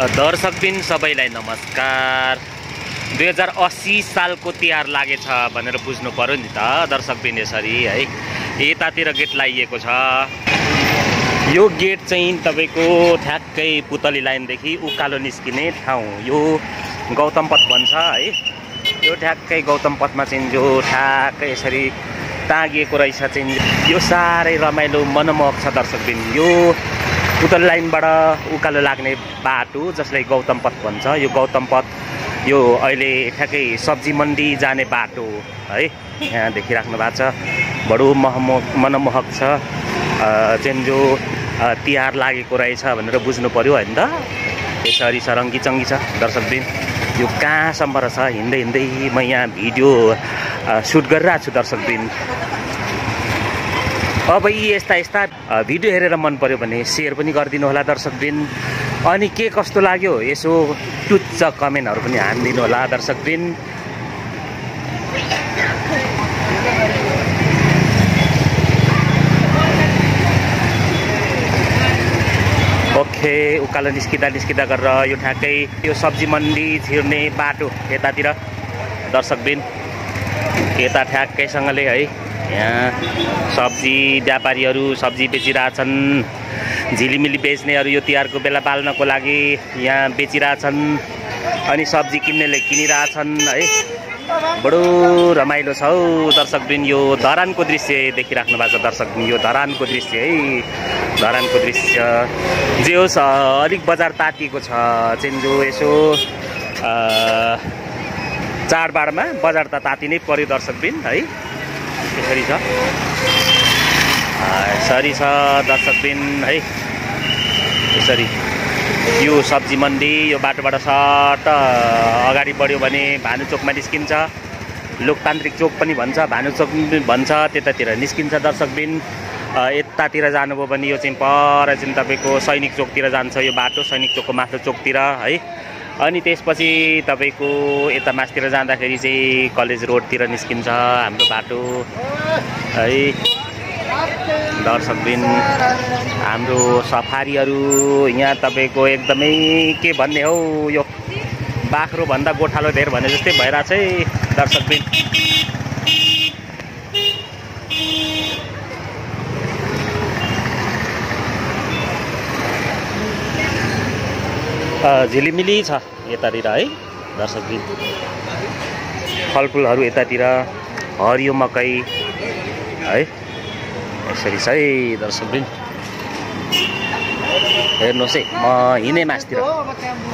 दर्शकबिन सबैलाई नमस्कार। दुई हजार अस्सी सालको तिहार लागेछ भनेर बुझ्नु पऱ्यो नि त दर्शकबिन यसरी है। यतातिर गेट लगाइएको छ। यो गेट चाहिँ तपाईँको ठ्याक्कै पुतली लाइनदेखि उकालो निस्किने ठाउँ यो गौतम पथ भन्छ है। यो ठ्याक्कै गौतम पथमा चाहिँ जो ठ्याक्कै यसरी टाँगिएको रहेछ चाहिँ। यो साह्रै रमाइलो मनमोहक छ दर्शकबिन। यो पुतली लाइनबाट उकालो लाग्ने बाटो जसलाई गौतम पथ भन्छ। यो गौतम पथ यो अहिले ठ्याक्कै सब्जी मन्डी जाने बाटो है यहाँ देखिराख्नु भएको छ। बडो महमोह मनमोहक छ। चाहिँ जो तिहार लागेको रहेछ भनेर बुझ्नु पऱ्यो होइन त। यसरी रङ्गी चङ्गी छ दर्शकबिन। यो कहाँसम्म रहेछ हिँड्दै हिँड्दै म यहाँ भिडियो सुट गरिरहेको छु दर्शकबिन। अब यी यस्ता यस्ता भिडियो हेरेर मन पऱ्यो भने सेयर पनि गरिदिनु होला दर्शकबिन अनि के कस्तो लाग्यो यसो टुच्च कमेन्टहरू पनि हानिदिनु होला दर्शकबिन ओके उकालो निस्किँदा निस्किँदा गरेर यो ठ्याक्कै यो सब्जी मन्डी छिर्ने बाटो यतातिर। दर्शकबिन यता ठ्याक्कैसँगले है। यहाँ सब्जी व्यापारीहरू सब्जी बेचिरहेछन् झिलिमिली बेच्नेहरू यो तिहारको बेला बाल्नको लागि यहाँ बेचिरहेछन् अनि सब्जी किन्नेले किनिरहेछन् है। बडो रमाइलो छ हौ दर्शकबिन यो धरानको दृश्य देखिराख्नु भएको छ दर्शकबिन यो धरानको दृश्य है। धरानको दृश्य जे होस् अलिक बजार तातिएको छ चाहिँ जो यसो चाडबाडमा बजार त ताति नै पऱ्यो दर्शकबिन है। यसरी छ यसरी छ दर्शकबिन है? यसरी यो सब्जी मन्डी यो बाटोबाट सट अगाडि बढ्यो भने भानुचोकमा निस्किन्छ। लोकतान्त्रिक चोक पनि भन्छ भानुचोक भन्छ त्यतातिर निस्किन्छ दर्शकबिन यतातिर जानुभयो भने यो चाहिँ पर चाहिँ तपाईँको सैनिक चोकतिर जान्छ यो बाटो सैनिक चोकको माथिल्लो चोकतिर है? अनि त्यसपछि तपाईँको यता मासतिर जाँदाखेरि चाहिँ कलेज रोडतिर निस्किन्छ हाम्रो बाटो। है दर्शकबिन हाम्रो सफारीहरू यहाँ तपाईँको एकदमै के भन्ने हौ यो बाख्रोभन्दा गोठालो धेर भने जस्तै भइरहेछ है दर्शकबिन झिलिमिली छ यतातिर है? दर्शकबिन फलफुलहरू यतातिर हरियो मकै है? यसरी छ है दर्शकबिन हेर्नुहोस् है म हिँडेँ मासतिर।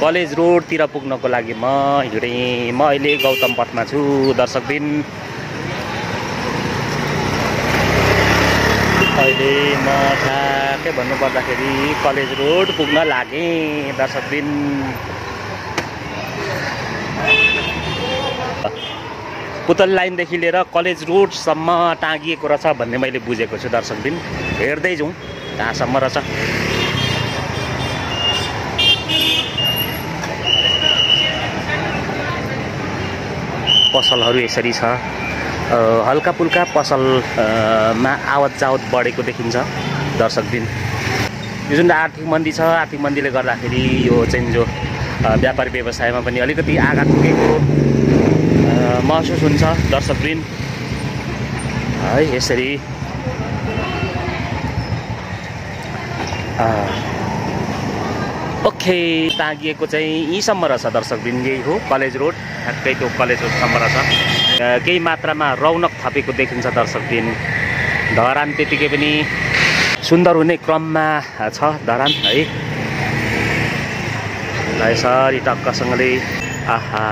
कलेज रोडतिर पुग्नको लागि म हिँडेँ। म अहिले गौतम पथमा छु दर्शकबिन। अहिले म ठ्याक्कै भन्नुपर्दाखेरि कलेज रोड पुग्न लागेँ दर्शकबिन पुतल लाइनदेखि लिएर कलेज रोडसम्म टाँगिएको रहेछ भन्ने मैले बुझेको छु दर्शकबिन। हेर्दै जाउँ कहाँसम्म रहेछ। पसलहरू यसरी छ। हल्का पुल्का पसलमा आवत जावत बढेको देखिन्छ। दर्शकबिन। यो जुन आर्थिक मन्दी छ आर्थिक मन्दीले गर्दाखेरि यो चाहिँ जो व्यापार व्यवसायमा पनि अलिकति आघात पुगेको महसुस हुन्छ दर्शकबिन। है यसरी ओके टाँगिएको चाहिँ यहीँसम्म रहेछ दर्शकबिन यही हो कलेज रोड ठ्याक्कै त्यो कलेज रोडसम्म रहेछ। केही मात्रामा रौनक थपेको देखिन्छ दर्शकबिन। धरान त्यतिकै पनि सुन्दर हुने क्रममा छ धरान है। यसरी टक्कसँगले आहा।